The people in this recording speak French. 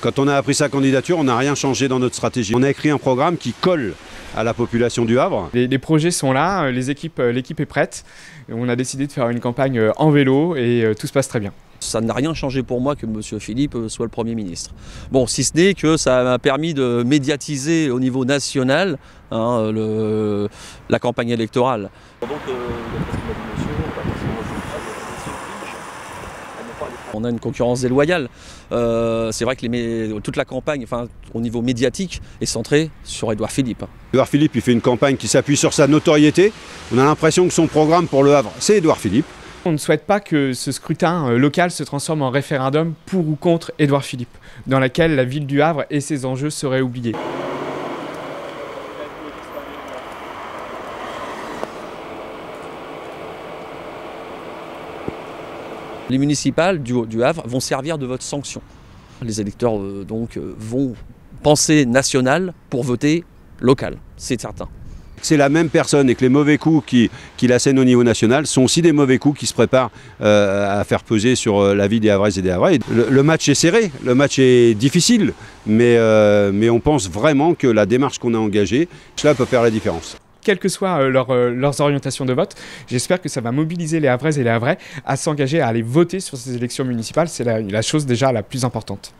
Quand on a appris sa candidature, on n'a rien changé dans notre stratégie. On a écrit un programme qui colle à la population du Havre. Les, projets sont là, les équipes, l'équipe est prête. On a décidé de faire une campagne en vélo et tout se passe très bien. Ça n'a rien changé pour moi que M. Philippe soit le Premier ministre. Bon, si ce n'est que ça m'a permis de médiatiser au niveau national hein, la campagne électorale. on a une concurrence déloyale. Euh, c'est vrai que toute la campagne, enfin, au niveau médiatique, est centrée sur Édouard Philippe. Édouard Philippe, il fait une campagne qui s'appuie sur sa notoriété. On a l'impression que son programme pour le Havre, c'est Édouard Philippe. On ne souhaite pas que ce scrutin euh, local se transforme en référendum pour ou contre Édouard Philippe, dans lequel la ville du Havre et ses enjeux seraient oubliés. Les municipales du, Havre vont servir de votre sanction. Les électeurs euh, donc euh, vont penser national pour voter local, c'est certain. C'est la même personne et que les mauvais coups qui, qui l'assènent au niveau national sont aussi des mauvais coups qui se préparent euh, à faire peser sur la vie des Havraises et des Havrais. Le, match est serré, le match est difficile, mais, mais on pense vraiment que la démarche qu'on a engagée, cela peut faire la différence quelles que soient euh, euh, leurs orientations de vote. J'espère que ça va mobiliser les Havraises et les Havrais à s'engager à aller voter sur ces élections municipales. C'est la chose déjà la plus importante.